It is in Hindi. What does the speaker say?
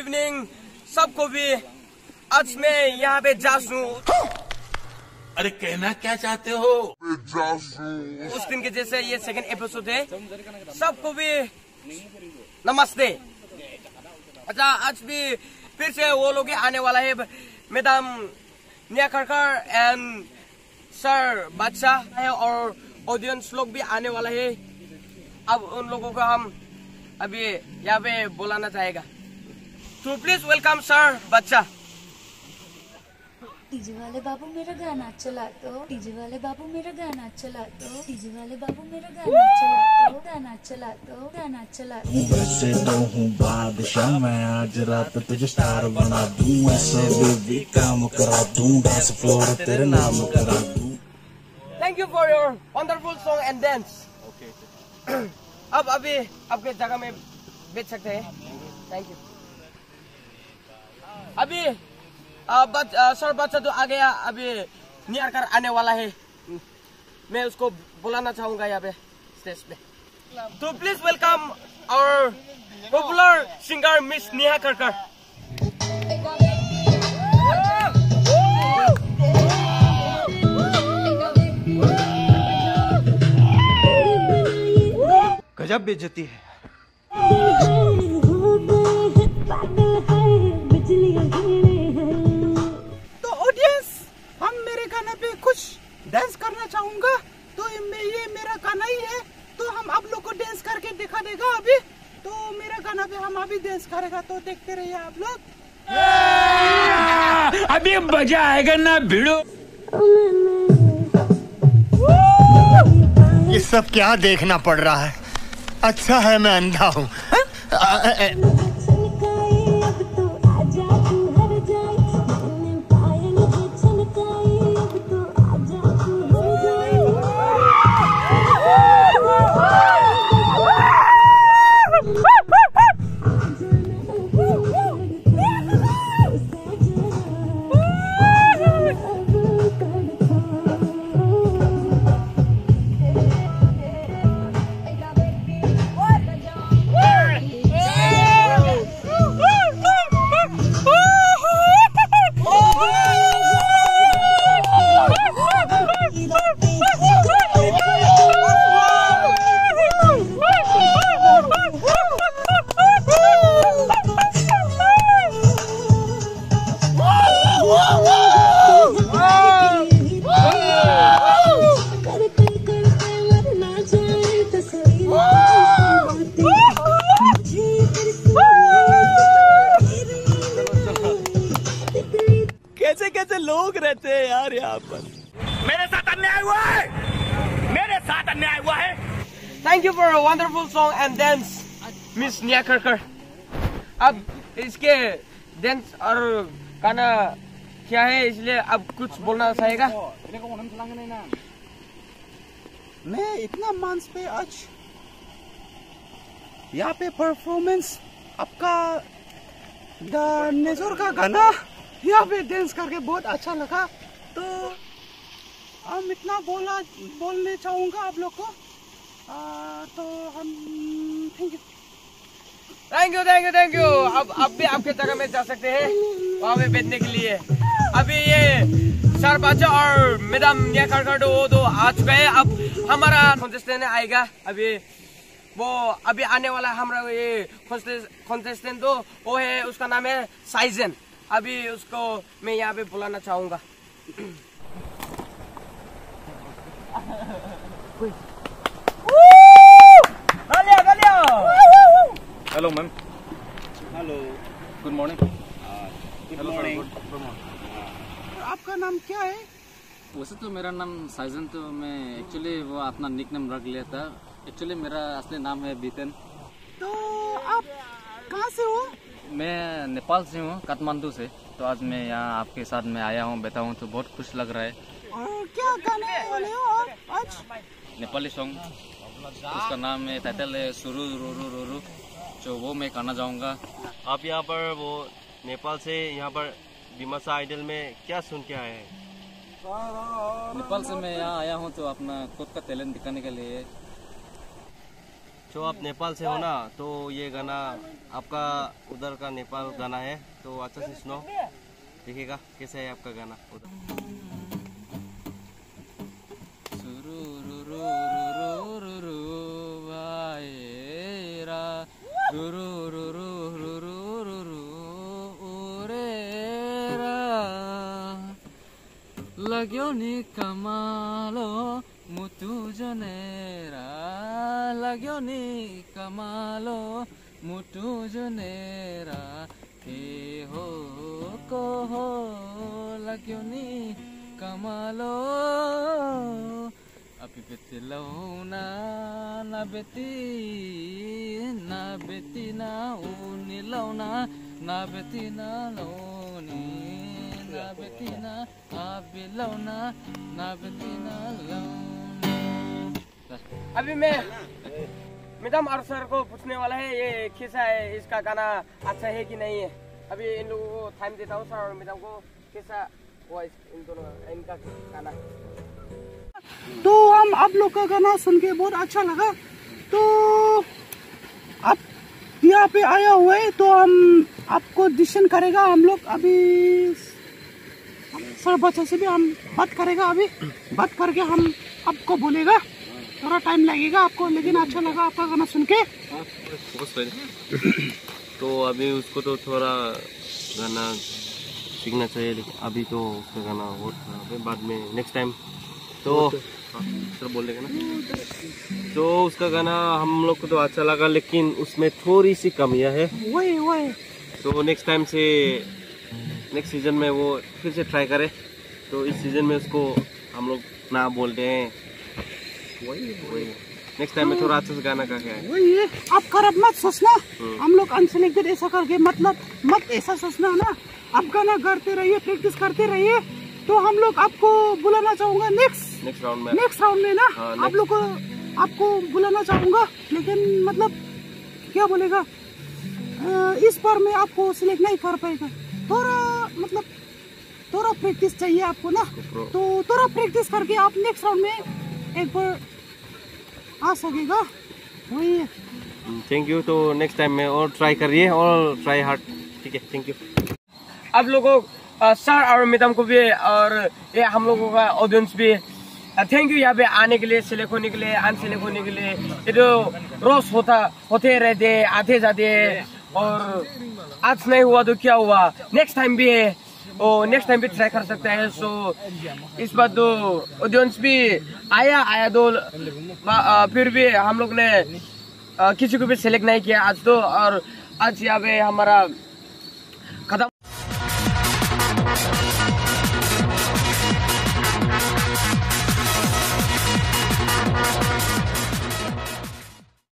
इवनिंग सबको भी आज मैं यहाँ पे जासू अरे कहना क्या चाहते हो? उस दिन के जैसे ये सेकंड एपिसोड है सबको भी नमस्ते। अच्छा आज भी फिर से वो लोग आने वाला है मैडम निया खड़कर एंड सर बादशाह है और ऑडियंस लोग भी आने वाला है। अब उन लोगों को हम अभी यहाँ पे बुलाना चाहेगा। तो प्लीज़ वेलकम सर बच्चा। डीजे वाले बाबू मेरा गाना चला दो। डीजे वाले बाबू मेरा गाना चला दो। डीजे वाले बाबू मेरा गाना चला दो। गाना चला दो गाना चला दो। वैसे तो हूँ बादशाह मैं आज रात तुझे स्टार बना दूँ। ऐसे बेबी काम करा दूँ डांस फ्लोर तेरे नाम करा दूँ। Thank you for your wonderful song and dance okay अब अभी आपके जगह में बेच सकते हैं। थैंक यू अभी आ, बच, आ, सर बच्चा तो आ गया अभी नियर कर आने वाला है मैं उसको बुलाना चाहूँगा यहाँ पे स्टेज पे तो प्लीज़ वेलकम और popular singer miss Neha Kakkar गजब बेइज्जती है तो ऑडियंस हम मेरे गाने पे कुछ डांस करना चाहूँगा। तो ये ये मेरा गाना ही है। तो हम आप लोग को डांस करके दिखा देगा अभी। तो मेरा गाना पे हम अभी डांस करेगा। तो देखते रहिए आप लोग। अभी मज़ा आएगा ना भिड़ो। ये सब क्या देखना पड़ रहा है? अच्छा है मैं अंधा हूँ। यहाँ पर मेरे साथ अन्याय हुआ है। मेरे साथ अन्याय हुआ है। Thank you for wonderful song and dance miss Neha Kakkar अब इसके डांस और गाना क्या है इसलिए अब कुछ बोलना चाहेगा? मैं इतना मांस पे आज यहाँ पे परफॉर्मेंस आपका द नेजोर का गाना यहाँ पे डांस करके बहुत अच्छा लगा। तो हम इतना बोला, बोलने चाहूँगा आप लोग को। तो हम thank you thank you thank you thank you अब अब भी आपके जगह में जा सकते हैं, वहाँ पे बैठने के लिए। अभी ये सर बाचा और मैडम ये कर कर दो वो दो आ चुके हैं। अब हमारा कॉन्टेस्टेंट आएगा। अभी वो, अभी आने वाला हमारा ये कॉन्टेस्टेंट तो वो है, उसका नाम है साइजन अभी उसको मैं यहाँ पे बुलाना चाहूँगा। Hello ma'am hello good morning good आपका नाम क्या है? वैसे तो मेरा नाम साइजन तो मैं एक्चुअली वो अपना निक नेम रख लिया था। एक्चुअली मेरा असली नाम है बीतन। तो आप कहाँ से हो? मैं नेपाल से हूँ काठमांडू से। तो आज मैं यहाँ आपके साथ में आया हूँ बैठा हूँ तो बहुत खुश लग रहा है। और क्या गाने वाले हो आप आज? नेपाली सॉन्ग उसका नाम है टाइटल है सुरु रुरु रुरु जो वो मैं गाना चाहूँगा आप यहाँ पर वो नेपाल से यहाँ पर डिमासा आइडल में क्या सुन के आए हैं? नेपाल से मैं यहाँ आया हूँ तो अपना खुद का टैलेंट दिखाने के लिए। जो आप नेपाल से हो ना तो ये गाना आपका उधर का नेपाल गाना है तो अच्छा से सुनो। देखिएगा, कैसा है आपका गाना उधर। लाग्यो नि कमालो मुटु जनेरा लाग्यो नि कमालो मुटु जनेरा के हो को हो लाग्यो नि कमालो अपि बेति लौना ना बेति ना बेति ना उनी लौना ना बेति ना अभी मैं, मैडम और सर को पूछने वाला है, ये कैसा है, इसका गाना अच्छा है कि नहीं है? अभी इन लोगों को टाइम देता हूँ, सर और मैडम को कैसा हुआ इन दोनों, इनका गाना। तो हम आप लोग का गाना सुन के बहुत अच्छा लगा। तो आप यहाँ पे आया हुआ है तो हम आपको डिसीज़न करेगा, हम लोग अभी सर बच्चे से भी हम बात करेगा, अभी बात करके हम आपको बोलेगा। थोड़ा टाइम लगेगा आपको लेकिन अच्छा लगा आपका गाना सुन के। तो अभी उसको तो थोड़ा गाना सीखना चाहिए लेकिन अभी तो उसका गाना बहुत खराब है। बाद में नेक्स्ट टाइम तो हाँ, सर बोल देगा ना। तो उसका गाना हम लोग को तो अच्छा लगा लेकिन उसमें थोड़ी सी कमियाँ है। वही वही। तो नेक्स्ट टाइम से नेक्स्ट सीज़न में वो फिर से ट्राई करे। तो इस सीज़न में उसको हम लोग ना बोलते हैं वही वही नेक्स्ट टाइम में थोड़ा अच्छा से गाना गा के आए वही है। आप खराब मत सोचना। हम लोग अनसिलेक्टेड ऐसा करके मतलब मत ऐसा सोचना ना। आप गाना करते रहिए प्रैक्टिस करते रहिए तो हम लोग आपको बुलाना चाहूँगा नेक्स्ट नेक्स्ट राउंड में। नेक्स्ट राउंड में ना। हाँ, आप लोग को आपको बुलाना चाहूँगा लेकिन मतलब क्या बोलेगा इस बार में आपको सिलेक्ट नहीं कर पाएगा। थोड़ा मतलब थोड़ा प्रैक्टिस चाहिए आपको ना। तो थोड़ा प्रैक्टिस करके आप नेक्स्ट राउंड में एक बार आ सकेगा? वही है। थैंक यू तो नेक्स्ट टाइम में और ट्राई करिए, और ट्राई हार्ड ठीक है थैंक यू आप लोगों सर और मैडम को भी, और ये हम लोगों का ऑडियंस भी थैंक यू यहाँ पे आने के लिए सिलेक्ट होने के लिए अनसिलेक्ट होने के लिए। ये तो रोज होता, होते रहते आते जाते, और आज नहीं हुआ तो क्या हुआ? नेक्स्ट टाइम भी है। और नेक्स्ट टाइम भी ट्राई कर सकते हैं। सो इस बार तो ऑडियंस भी आया आया दो फिर भी हम लोग ने किसी को भी सेलेक्ट नहीं किया आज तो। और आज यहाँ पे हमारा